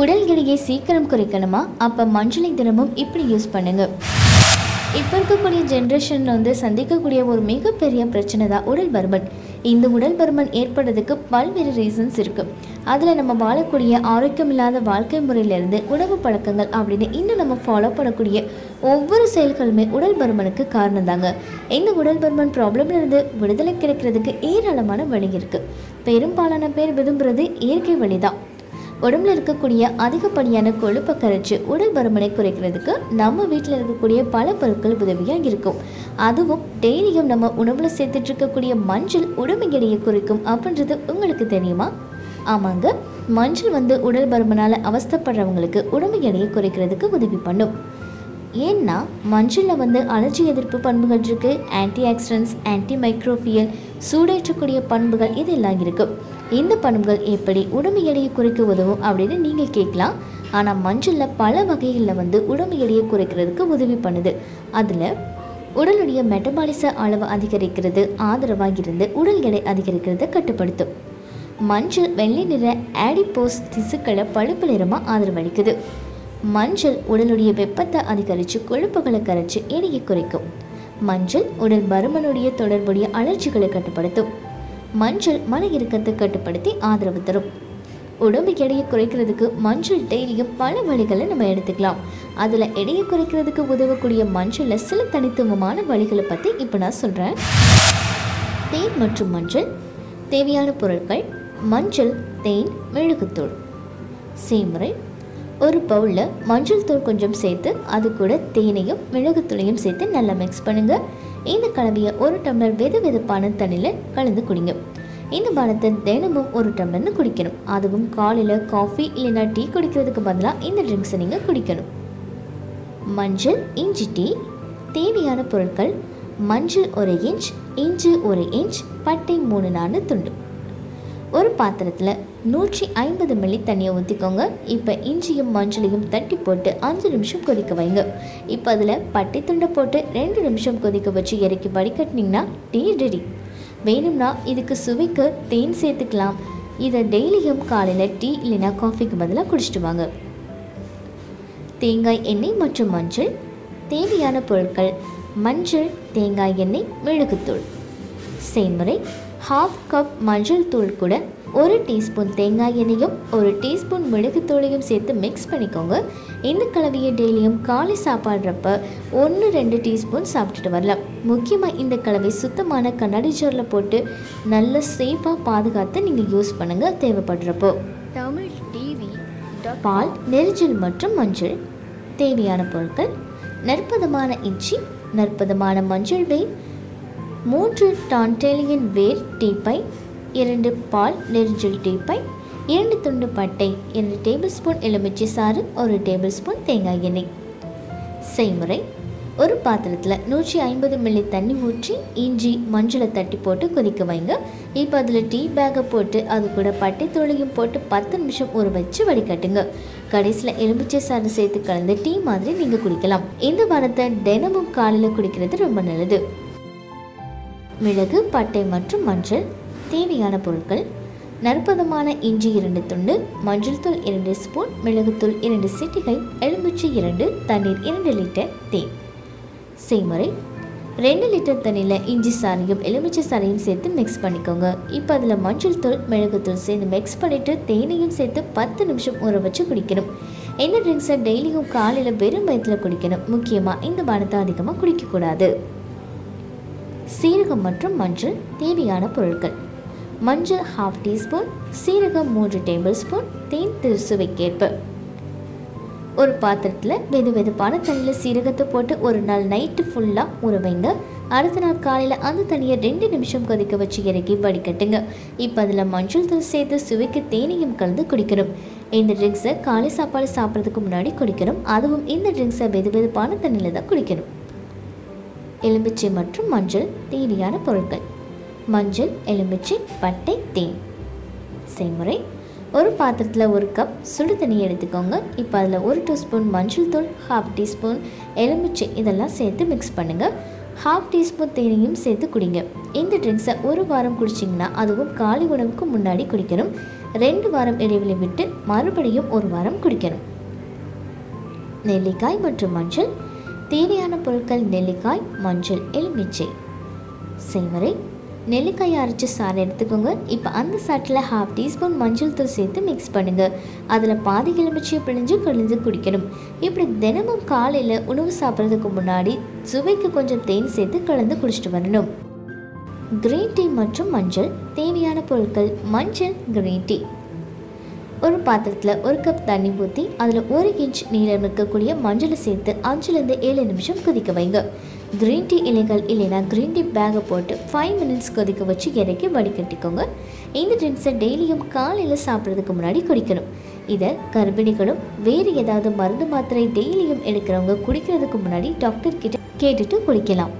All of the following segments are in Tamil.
உடல் எடையை சீக்கிரம் குறைக்கணுமா? அப்போ மஞ்சளை தினமும் இப்படி யூஸ் பண்ணுங்க. இப்போ இருக்கக்கூடிய ஜென்ரேஷனில் வந்து சந்திக்கக்கூடிய ஒரு மிகப்பெரிய பிரச்சனை தான் உடல் பருமன். இந்த உடல் பருமன் ஏற்படுறதுக்கு பல்வேறு ரீசன்ஸ் இருக்குது அதில் நம்ம வாழக்கூடிய ஆரோக்கியம் இல்லாத வாழ்க்கை முறையிலேருந்து உணவு பழக்கங்கள் அப்படின்னு இன்னும் நம்ம ஃபாலோ பண்ணக்கூடிய ஒவ்வொரு செயல்களுமே உடல் பருமனுக்கு காரணம் தாங்க. இந்த உடல் பருமன் ப்ராப்ளம்லேருந்து விடுதலை கிடைக்கிறதுக்கு ஏராளமான வழி இருக்குது பெரும்பாலான பேர் விரும்புகிறது இயற்கை வழி தான் உடம்புல இருக்கக்கூடிய அதிகப்படியான கொழுப்பை கரைச்சி உடல் பருமனை குறைக்கிறதுக்கு நம்ம வீட்டில் இருக்கக்கூடிய பல பொருட்கள் உதவியாக இருக்கும். அதுவும் டெய்லியும் நம்ம உணவில் சேர்த்துட்டு இருக்கக்கூடிய மஞ்சள் உடம்பு எடையை குறைக்கும் அப்படின்றது உங்களுக்கு தெரியுமா? ஆமாங்க. மஞ்சள் வந்து உடல் பருமனால் அவஸ்தைப்படுறவங்களுக்கு உடம்பு எடையை குறைக்கிறதுக்கு உதவி பண்ணும். ஏன்னா மஞ்சளில் வந்து அலர்ஜி எதிர்ப்பு பண்புகள் இருக்குது ஆன்டி ஆக்சிடென்ட்ஸ் ஆன்டி மைக்ரோஃபியல் சூடேற்றக்கூடிய பண்புகள் இதெல்லாம் இருக்குது இந்த பண்புகள் எப்படி உடம்பு எடையை குறைக்க உதவும் அப்படின்னு நீங்கள் கேட்கலாம். ஆனால் மஞ்சளில் பல வகைகளில் வந்து உடம்பு எடையை குறைக்கிறதுக்கு உதவி பண்ணுது. அதில் உடலுடைய மெட்டபாலிச அளவு அதிகரிக்கிறது ஆதரவாக இருந்து உடல் எடை அதிகரிக்கிறதை கட்டுப்படுத்தும். மஞ்சள் வெள்ளை நிற ஆடிபோஸ் திசுக்களை பழுப்பு நிறமாக ஆதரவளிக்குது. மஞ்சள் உடலுடைய வெப்பத்தை அதிகரித்து கொழுப்புகளை கரைச்சி எடையை குறைக்கும். மஞ்சள் உடல் பருமனுடைய தொடர்புடைய அலர்ஜிகளை கட்டுப்படுத்தும். மஞ்சள் மன இறுக்கத்தை கட்டுப்படுத்தி ஆதரவு தரும். உடம்பு எடையை குறைக்கிறதுக்கு மஞ்சள் டெய்லியும் பல வழிகளை நம்ம எடுத்துக்கலாம். அதில் எடையை குறைக்கிறதுக்கு உதவக்கூடிய மஞ்சளில் சில தனித்துவமான வழிகளை பற்றி இப்போ நான் சொல்கிறேன் தேன் மற்றும் மஞ்சள். தேவையான பொருட்கள் மஞ்சள் தேன் மெழுகுத்தூள் செய்முறை ஒரு பவுலில் மஞ்சள் தூள் கொஞ்சம் சேர்த்து அது கூட தேனையும் மிளகுத்தூளையும் சேர்த்து நல்லா மிக்ஸ் பண்ணுங்கள் இந்த கலவையை ஒரு டம்ளர் வெது வெதுப்பான தண்ணியில் கலந்து குடிங்க. இந்த பானத்தை தினமும் ஒரு டம்ளர்னு குடிக்கணும். அதுவும் காலையில் காஃபி இல்லைன்னா டீ குடிக்கிறதுக்கு பதிலாக இந்த ட்ரிங்க்ஸை நீங்கள் குடிக்கணும். மஞ்சள் இஞ்சி டீ தேவையான பொருட்கள் மஞ்சள் ஒரு இன்ச் இஞ்சி ஒரு இன்ச் பட்டை மூணு நாலு துண்டு. ஒரு பாத்திரத்தில் நூற்றி ஐம்பது மில்லி தண்ணியை ஊற்றிக்கோங்க இப்போ இஞ்சியும் மஞ்சளையும் தட்டி போட்டு அஞ்சு நிமிஷம் கொதிக்க வைங்க. இப்போ அதில் பட்டை துண்டை போட்டு ரெண்டு நிமிஷம் கொதிக்க வச்சு இறக்கி வடிகட்டினீங்கன்னா டீ ரெடி. வேணும்னா இதுக்கு சுவைக்கு தேன் சேர்த்துக்கலாம். இதை டெய்லியும் காலையில் டீ இல்லைன்னா காஃபிக்கு பதிலாக குடிச்சிட்டு வாங்க. தேங்காய் எண்ணெய் மற்றும் மஞ்சள் தேவையான பொருட்கள் மஞ்சள் தேங்காய் எண்ணெய் மிளகுத்தூள். செய்முறை ஹாஃப் கப் மஞ்சள் தூள் கூட ஒரு டீஸ்பூன் தேங்காய் எண்ணெயும் ஒரு டீஸ்பூன் மிளகுத்தூளையும் சேர்த்து மிக்ஸ் பண்ணிக்கோங்க. இந்த கலவையை டெய்லியும் காலை சாப்பாடுறப்ப ஒன்று ரெண்டு டீஸ்பூன் சாப்பிட்டுட்டு வரலாம். முக்கியமாக இந்த கலவை சுத்தமான கண்ணாடி ஜாரில் போட்டு நல்ல சேஃபாக பாதுகாத்து நீங்கள் யூஸ் பண்ணுங்கள் தேவைப்படுறப்போ. தமிழ் டிவி பால் நெரிஜல் மற்றும் மஞ்சள். தேவையான பொருட்கள் நற்பதமான இஞ்சி நற்பதமான மஞ்சள் வேர் மூன்று டான்டேலியன் வேர் டீப்பை இரண்டு பால் நெரிஞ்சல் டீப்பை இரண்டு துண்டு பட்டை இரண்டு டேபிள் ஸ்பூன் எலுமிச்சை சாறு ஒரு டேபிள் ஸ்பூன் தேங்காய் எண்ணெய். செய்முறை ஒரு பாத்திரத்தில் நூற்றி ஐம்பது மில்லி தண்ணி ஊற்றி இஞ்சி மஞ்சளை தட்டி போட்டு கொதிக்க வைங்க. இப்போ அதில் டீ பேக்கை போட்டு அது கூட பட்டை தூளையும் போட்டு பத்து நிமிஷம் ஊற வச்சு வடிகட்டுங்க. கடைசியில் எலுமிச்சை சாறு சேர்த்து கலந்து டீ மாதிரி நீங்கள் குடிக்கலாம். இந்த வாரத்தை தினமும் காலையில் குடிக்கிறது ரொம்ப நல்லது. மிளகு பட்டை மற்றும் மஞ்சள். தேவையான பொருட்கள் நற்பதமான இஞ்சி இரண்டு துண்டு மஞ்சள் தூள் இரண்டு ஸ்பூன் மிளகுத்தூள் இரண்டு சிட்டிகை எலுமிச்சை இரண்டு தண்ணீர் இரண்டு லிட்டர் தேன். செய்முறை. ரெண்டு லிட்டர் தண்ணியில் இஞ்சி சாறையும் எலுமிச்சை சாறையும் சேர்த்து மிக்ஸ் பண்ணிக்கோங்க. இப்போ அதில் மஞ்சள் தூள் மிளகுத்தூள் சேர்த்து மிக்ஸ் பண்ணிவிட்டு தேனையும் சேர்த்து பத்து நிமிஷம் ஊற வச்சு குடிக்கணும். இந்த ட்ரிங்க்ஸை டெய்லியும் காலையில் வெறும் வயிற்றில் குடிக்கணும். முக்கியமாக இந்த பானத்தை அதிகமாக குடிக்கக்கூடாது. சீரகம் மற்றும் மஞ்சள் தேவையான பொருட்கள். மஞ்சள் ஹாஃப் டீஸ்பூன் சீரகம் மூன்று டேபிள் ஸ்பூன் தேன் திரு சுவைக்கேற்ப ஒரு பாத்திரத்தில் வெது வெதுப்பான தண்ணியில் சீரகத்தை போட்டு ஒரு நாள் நைட்டு ஃபுல்லாக ஊற வைங்க. அடுத்த நாள் காலையில் அந்த தண்ணியை ரெண்டு நிமிஷம் கொதிக்க வச்சு இறக்கி வடிகட்டுங்க. இப்போ அதில் மஞ்சள் தூள் சேர்த்து சுவைக்கு தேனையும் கலந்து குடிக்கணும். இந்த ட்ரிங்க்ஸை காலை சாப்பாடு சாப்பிட்றதுக்கு முன்னாடி குடிக்கணும். அதுவும் இந்த ட்ரிங்க்ஸை வெது வெதுப்பான தண்ணியில் தான் குடிக்கணும். எலுமிச்சை மற்றும் மஞ்சள் தேவையான பொருட்கள். மஞ்சள் எலுமிச்சை பட்டை தேன். செய்முறை. ஒரு பாத்திரத்தில் ஒரு கப் சுடு தண்ணி எடுத்துக்கோங்க. இப்போ அதில் ஒரு டீஸ்பூன் மஞ்சள் தூள் ஹாஃப் டீஸ்பூன் எலுமிச்சை இதெல்லாம் சேர்த்து மிக்ஸ் பண்ணுங்கள் ஹாஃப் டீஸ்பூன் தேனையும் சேர்த்து குடிங்க. இந்த ட்ரிங்க்ஸை ஒரு வாரம் குடிச்சிங்கன்னா அதுவும் காலை உணவுக்கு முன்னாடி குடிக்கணும். ரெண்டு வாரம் இடைவெளி விட்டு மறுபடியும் ஒரு வாரம் குடிக்கணும். நெல்லிக்காய் மற்றும் மஞ்சள் தேவையான பொருட்கள் நெல்லிக்காய் மஞ்சள் எலுமிச்சை. செய்முறை. நெல்லிக்காயை அரைச்சி சாறு எடுத்துக்கோங்க. இப்போ அந்த சாட்டில் ஹாஃப் டீஸ்பூன் மஞ்சள் தூள் சேர்த்து மிக்ஸ் பண்ணுங்கள் அதில் பாதி எலுமிச்சையை பிழிஞ்சு கழிஞ்சு குடிக்கணும். இப்படி தினமும் காலையில் உணவு சாப்பிட்றதுக்கு முன்னாடி சுவைக்கு கொஞ்சம் தேன் சேர்த்து கலந்து குடிச்சிட்டு வரணும். கிரீன் டீ மற்றும் மஞ்சள். தேவையான பொருட்கள் மஞ்சள் கிரீன் டீ ஒரு பாத்திரத்தில் ஒரு கப் தண்ணி ஊற்றி அதில் ஒரு இன்ச் நீளம் இருக்கக்கூடிய மஞ்சளை சேர்த்து அஞ்சுலேருந்து ஏழு நிமிஷம் கொதிக்க வைங்க. க்ரீன் டீ இலைகள் இல்லைன்னா க்ரீன் டீ பேக்கை போட்டு ஃபைவ் மினிட்ஸ் கொதிக்க வச்சு இறக்கி வடிகட்டிக்கோங்க. இந்த ட்ரிங்க்ஸை டெய்லியும் காலையில் சாப்பிட்றதுக்கு முன்னாடி குடிக்கணும். இதை கர்ப்பிணிகளும் வேறு ஏதாவது மருந்து மாத்திரை டெய்லியும் எடுக்கிறவங்க குடிக்கிறதுக்கு முன்னாடி டாக்டர் கிட்ட கேட்டுட்டு குடிக்கலாம்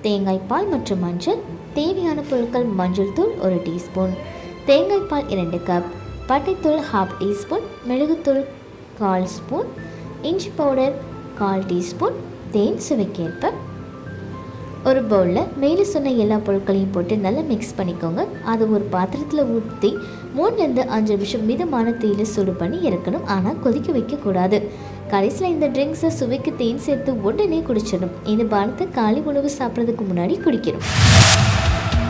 தேங்காய் பால் மற்றும் மஞ்சள். தேவையான பொருட்கள் மஞ்சள் தூள் ஒரு டீஸ்பூன். தேங்காய் பால் இரண்டு கப் பட்டைத்தூள் ஹாஃப் டீஸ்பூன் மிளகுத்தூள் கால் ஸ்பூன் இஞ்சி பவுடர் கால் டீஸ்பூன் தேன் சுவைக்கேற்ப. ஒரு பவுலில் மேலே சொன்ன எல்லா பொருட்களையும் போட்டு நல்லா மிக்ஸ் பண்ணிக்கோங்க. அது ஒரு பாத்திரத்தில் ஊற்றி மூணுலேருந்து அஞ்சு நிமிஷம் மிதமான தீயில சூடு பண்ணி இறக்கணும். ஆனால் கொதிக்க வைக்கக்கூடாது. கடைசியில் இந்த ட்ரிங்க்ஸை சுவைக்கு தேன் சேர்த்து உடனே குடிச்சிடணும். இந்த பானத்தை காலை உணவு சாப்பிட்றதுக்கு முன்னாடி குடிக்கணும்.